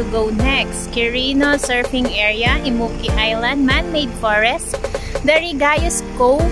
To go next? Quirino Surfing Area, Imuki Island, Man-Made Forest, Darigayos Cove,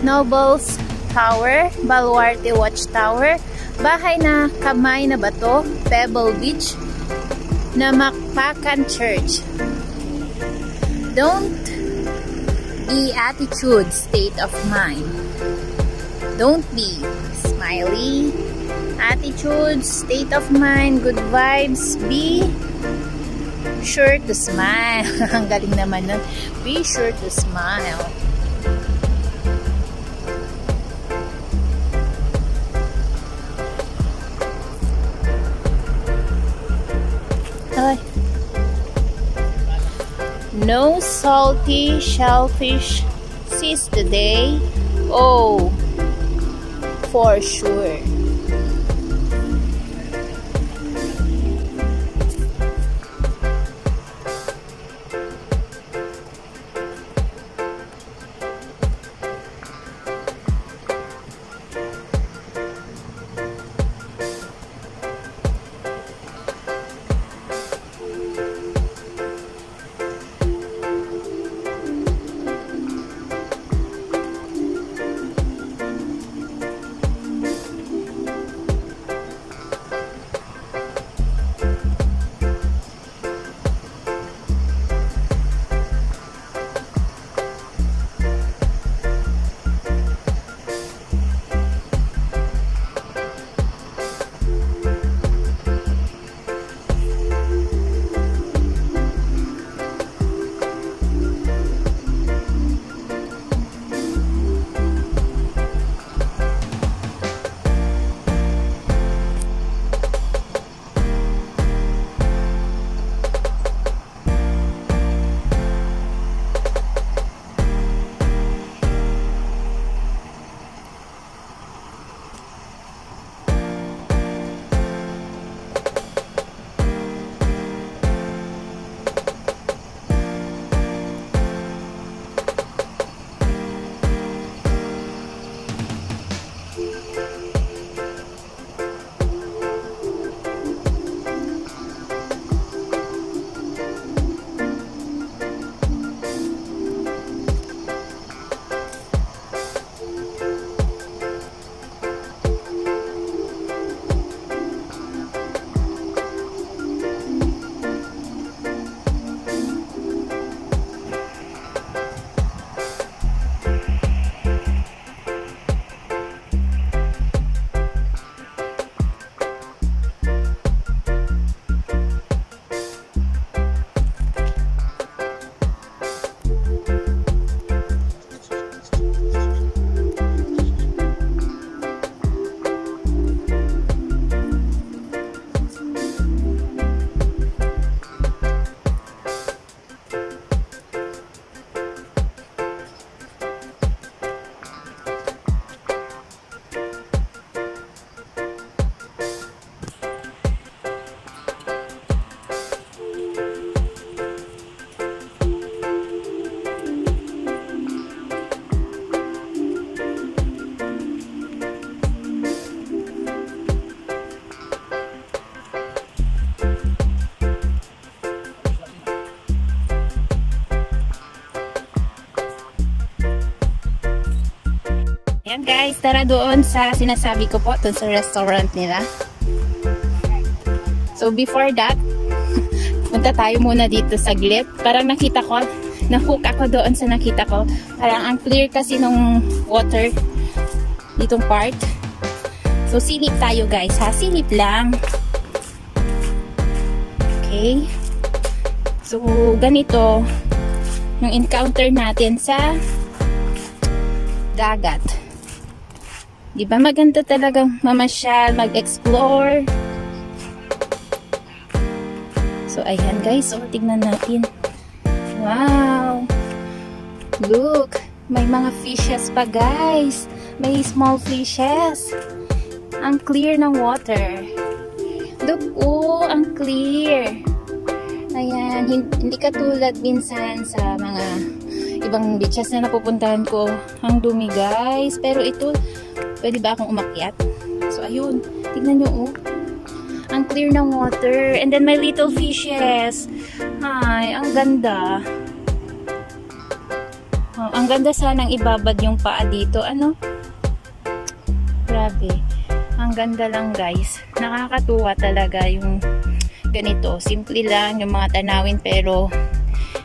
Nobles Tower, Baluarte Watchtower, Bahay na Kamay na Bato, Pebble Beach, Namakpakan Church. Don't be attitude, state of mind. Don't be smiley, attitude, state of mind, good vibes, be sure to smile. Ang galing naman nun. Be sure to smile. Ay. No salty shellfish sees the day. Oh, for sure. Tara doon sa sinasabi ko po, doon sa restaurant nila. So before that, punta tayo muna dito sa saglit. Parang nakita ko, na-hook ako doon sa nakita ko. Parang ang clear kasi nung water ditong part. So silip tayo guys ha, silip lang. Okay. So ganito yung encounter natin sa dagat. Di ba maganda talaga mamasyal, mag-explore. So, ayan guys. So, tingnan natin. Wow! Look! May mga fishes pa guys. May small fishes. Ang clear ng water. Look, oh! Ang clear. Ayan. Hindi katulad minsan sa mga ibang beaches na napupuntahan ko. Ang dumi guys. Pero ito, pwede ba akong umakyat? So, ayun. Tignan nyo, oh. Ang clear ng water. And then my little fishes. Hi, ang ganda. Oh, ang ganda sanang ibabad yung paa dito. Ano? Grabe. Ang ganda lang guys. Nakakatuwa talaga yung ganito. Simple lang yung mga tanawin pero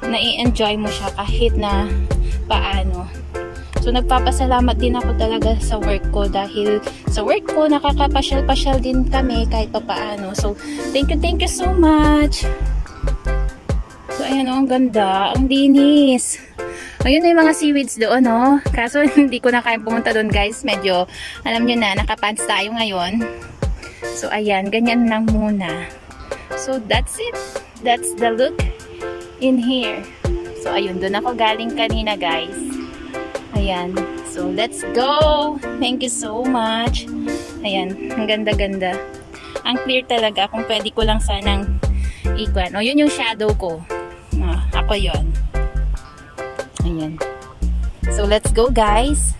nai-enjoy mo siya kahit na paano. So, nagpapasalamat din ako talaga sa work ko dahil sa work ko, nakakapasyal-pasyal din kami kahit pa paano. So, thank you, thank you so much. So, ayan o, oh, ang ganda. Ang linis. Ayun na yung mga seaweeds doon, no? Kaso, hindi ko na kaya pumunta doon, guys. Medyo, alam nyo na, nakapants tayo ngayon. So, ayan. Ganyan lang muna. So, that's it. That's the look in here. So, ayun. Doon ako galing kanina, guys. Ayan. So, let's go! Thank you so much. Ayan. Ang ganda-ganda. Ang clear talaga. Kung pwede ko lang sanang ikwan. O, yun yung shadow ko. Ah, ako yon. Ayan. So, let's go, guys.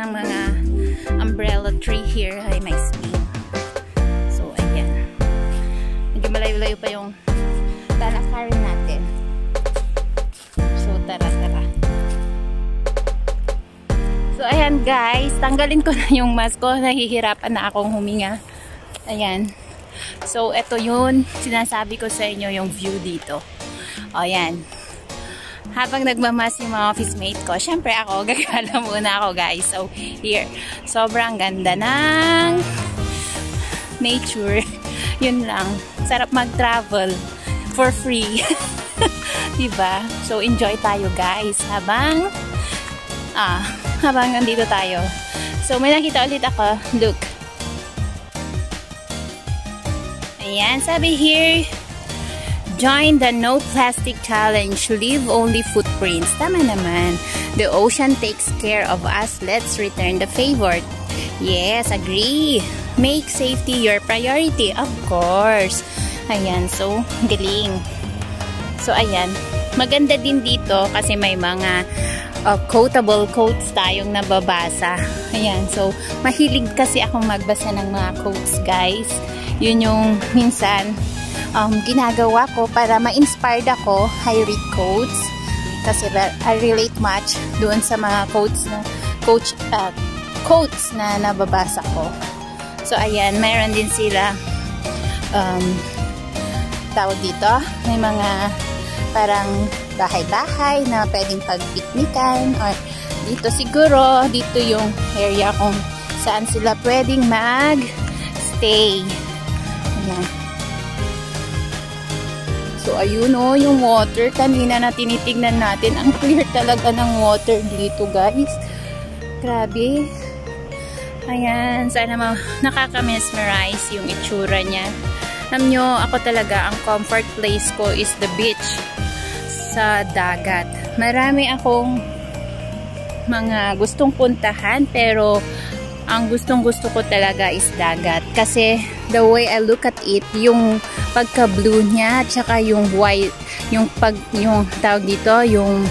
Ng mga umbrella tree here ay may swing. So, ayan. Medyo malayo-layo pa yung talakarin natin. So, tara, tara. So, ayan guys. Tanggalin ko na yung mask ko. Nahihirapan na akong huminga. Ayan. So, ito yun. Sinasabi ko sa inyo yung view dito. Ayan habang nagmamas yung mga office mate ko, syempre ako, gagala muna ako guys. So, here. Sobrang ganda ng nature. Yun lang. Sarap mag-travel for free. diba? So, enjoy tayo guys. Habang, ah, habang nandito tayo. So, may nakita ulit ako. Look. Ayan, sabi here, Join the No Plastic Challenge. Leave only footprints. Tama naman. The ocean takes care of us. Let's return the favor. Yes, agree. Make safety your priority. Of course. Ayan, so, galing. So, ayan. Maganda din dito kasi may mga uh, quotable quotes tayong nababasa. Ayan, so, mahilig kasi akong magbasa ng mga quotes, guys. Yun yung minsan, um, ginagawa ko para ma-inspired ako, I read quotes kasi I relate much doon sa mga quotes na coach uh, quotes na nababasa ko. So ayan, mayroon din sila um, tawag dito, may mga parang bahay-bahay na pwedeng pagpiknikan or dito siguro, dito yung area kung saan sila pwedeng mag-stay. Ayan. So, ayun o, oh, yung water. Kanina na tinitignan natin. Ang clear talaga ng water dito, guys. Grabe. Ayan. Sana ma nakaka-mesmerize yung itsura niya. Alam nyo, ako talaga, ang comfort place ko is the beach sa dagat. Marami akong mga gustong puntahan, pero ang gustong gusto ko talaga is dagat. Kasi the way I look at it, yung pagka-blue niya, at saka yung white, yung pag, yung tawag dito, yung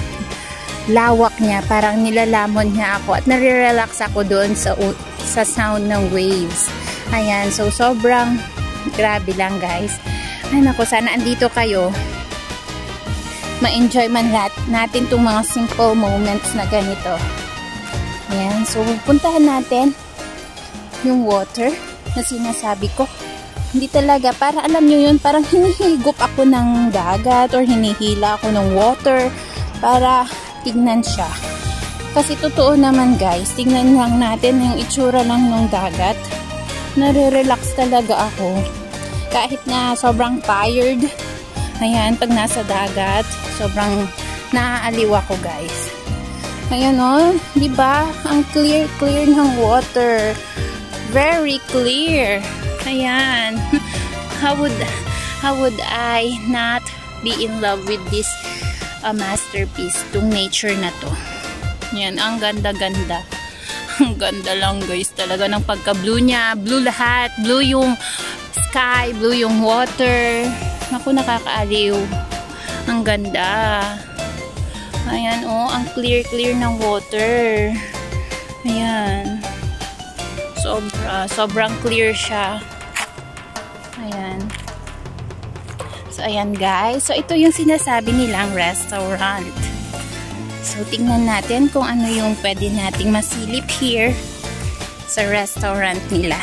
lawak niya, parang nilalamon niya ako at nare-relax ako doon sa, sa sound ng waves. Ayan, so sobrang grabe lang guys. Ay nako, sana andito kayo ma-enjoy man nat natin itong mga simple moments na ganito. Ayan, so puntahan natin yung water na sinasabi ko. Hindi talaga, para alam nyo yun, parang hinihigop ako ng dagat or hinihila ako ng water para tignan siya. Kasi totoo naman guys, tignan lang natin yung itsura lang ng dagat. Nare-relax talaga ako. Kahit na sobrang tired, ayan, pag nasa dagat, sobrang naaaliw ako guys. Ayan o, oh, ba? Ang clear-clear ng water very clear. Ayan. How would how would I not be in love with this uh, masterpiece, tong nature na to. Yan, ang ganda-ganda. Ang ganda lang guys talaga ng pagka-blue niya. Blue lahat. Blue yung sky, blue yung water. Naku, nakakaaliw. Ang ganda. Ayan, oh, ang clear-clear ng water. Ayan. Sobra, sobrang clear siya. Ayan. So, ayan guys. So, ito yung sinasabi nilang restaurant. So, tingnan natin kung ano yung pwede nating masilip here sa restaurant nila.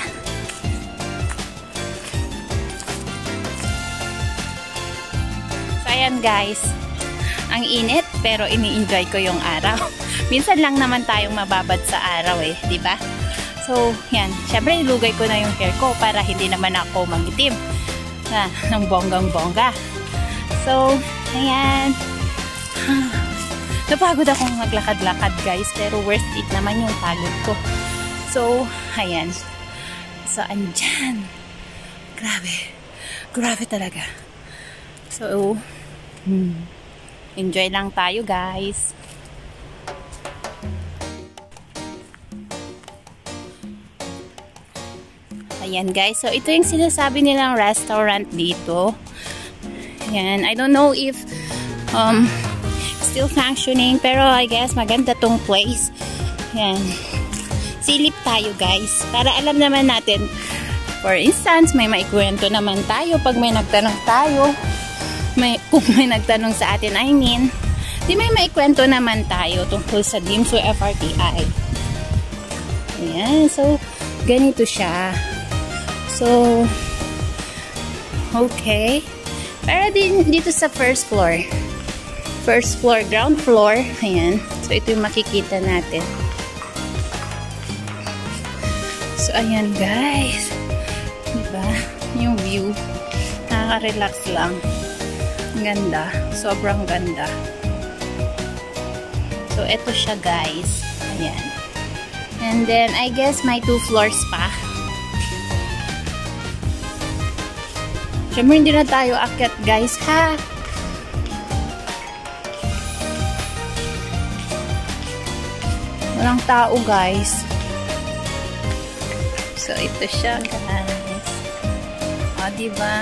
So, ayan guys. Ang init, pero ini-enjoy ko yung araw. Minsan lang naman tayong mababad sa araw eh, di ba? So, yan. Siyempre, ilugay ko na yung hair ko para hindi naman ako magitim na ng bonggang-bongga. So, ayan. Napagod akong maglakad-lakad guys, pero worth it naman yung pagod ko. So, ayan. So, andyan. Grabe. Grabe talaga. So, hmm. enjoy lang tayo guys. Ayan guys. So, ito yung sinasabi nilang restaurant dito. Ayan. I don't know if um, still functioning. Pero I guess maganda tong place. Yan. Silip tayo guys. Para alam naman natin. For instance, may maikwento naman tayo pag may nagtanong tayo. May, kung may nagtanong sa atin, I mean, di may maikwento naman tayo tungkol sa DIMSU FRTI. Ayan. So, ganito siya. So, okay. Pero din dito sa first floor, first floor, ground floor. Ayan. So, ito yung makikita natin. So, ayan guys. Diba? Yung view. Nakaka-relax lang. Ganda. Sobrang ganda. So, ito siya guys. Ayan. And then, I guess may two floors pa. Siyempre, hindi na tayo akyat guys, ha? Walang tao, guys. So, ito siya, guys. O, diba?